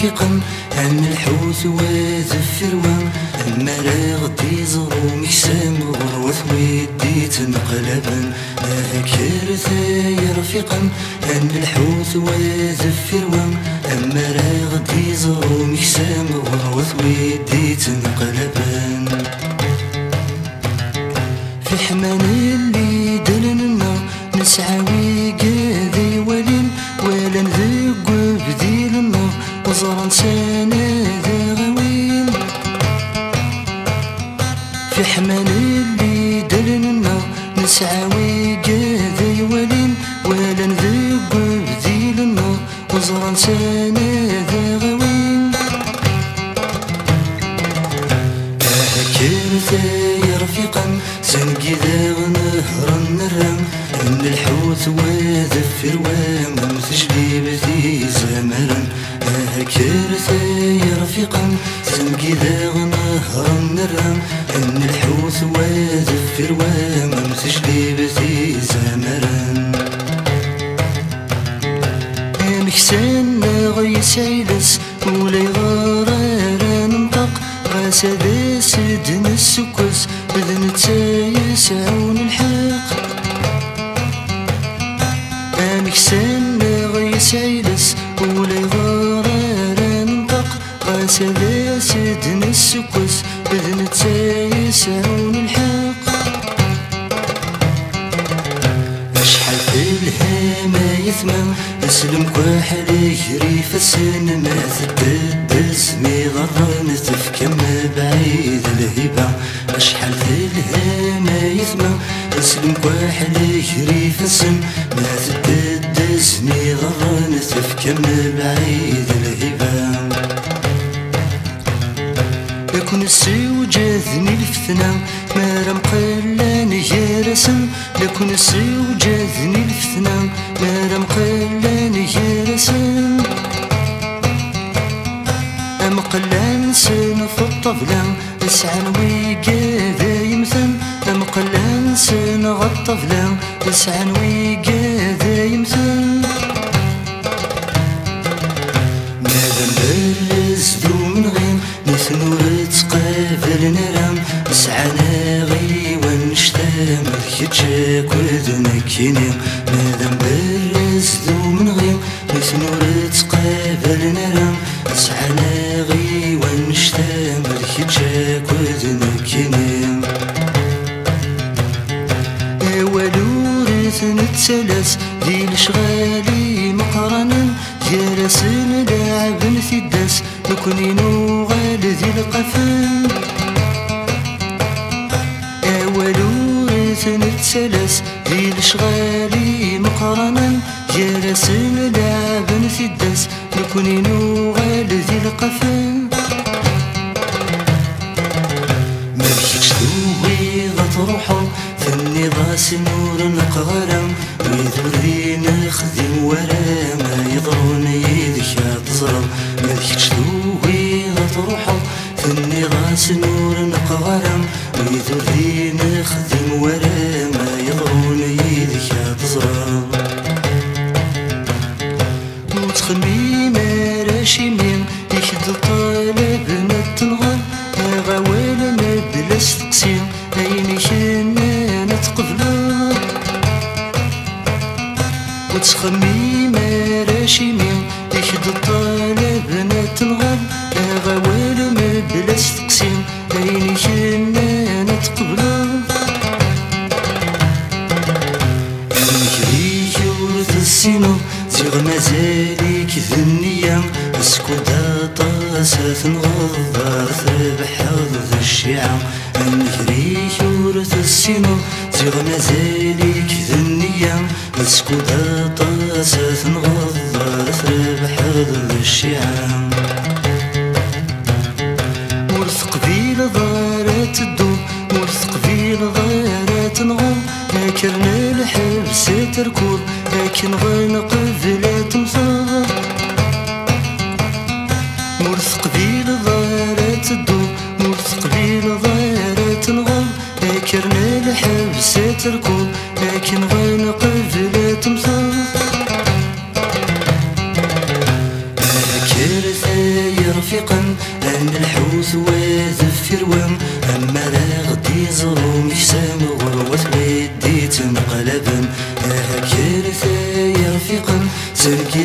هكر ثاير فيقا عن الحوت وزفر وان اما لا غدي زرو مكسام غروث ويدي تنقلبا هكر ثاير فيقا عن الحوت وزفر وان اما لا غدي زرو مكسام غروث ويدي تنقلبا في حمان اللي دلنا نسعى ويقاذي ولين ولا وزرا سنة غوين. في حمان اللي دلنا نسعى ويقاذي ولين. ولا نذق بديل النار وزرا سنة غوين كير رفيقا سنقي ذا نهر النرم إن الحوت وذفر ومن تجلي بذي زمرا كير رفيقا سنقي ذا نهر النرم إن الحوت وذفر ومن تجلي بذي زمرا مكسان غيس عيلس ولا يغارر ننطق. غاس ذا سدن السكس بذن تسايس عون الحق. مكسان غيس عيلس السكس بذن تسايس عون الحق. أشحال في الهامة يثمى أسلم كواحد يجري في السن. ما تدد اسمي غران تفكم بعيد الهبة. أشحال في الهامة يثمى أسلم كواحد يجري في السن. ما تدد اسمي غران تفكم بعيد الهبة. يكون السيو جاذني الفتنة ما رم قلان يارسن لكن السيو جاذني الفتنة ما رم قلان يارسن أم قلان سن في الطبلة أسعن ويقاذا يمثل أم قلان سن غالطبلة أسعن ويقاذا كتشاك وذنا كيني. ماذا نبرز ذو من غيم نثنور تقابل نرام. سعنا غي ونشتام كتشاك وذنا كيني. ولورث نتسلس ذي الشغالي مقرنا جالسين لعب في الدس نكوني نوغال ذي القفن ولورث نتسلس ذي الشغالي مقرنا جالسين لعب في الدس نكوني نوغال ذي القفن ما بكيتش دوي غتروحو فني ضاس نور نقغرم ويذوري نخدم ورا ما يضرون يدك تزرم ما بكيتش دوي غتروحو فني ضاس نور نقغرم ويذوري نخدم ورا ما يضرون يدك تزرم وتخمي ما راشي مين يكد طالب نتنغل غوال ما بلاش تقسيم عيني كنا نتقبل. وتخمي ما راشي مين يكد طالب السينو زيغ مازاليك ذنيا اسكودا طاسة نغضر ثربح ذا الشيعة. نكري يورث السينو زيغ مازاليك ذنيا اسكودا طاسة نغضر ثربح ذا الشيعة. تقبيل ظاهرة تدوم مو قبيل ظاهرة تنغم اكرنا الحبس تركون لكن غانا قبل تمثل اكر ثاي رفيقا أن الحوث واذف في الوم أما لا غدي ظلوم يشتم غروة بدي تنقلبا اكر ثاي رفيقا تركي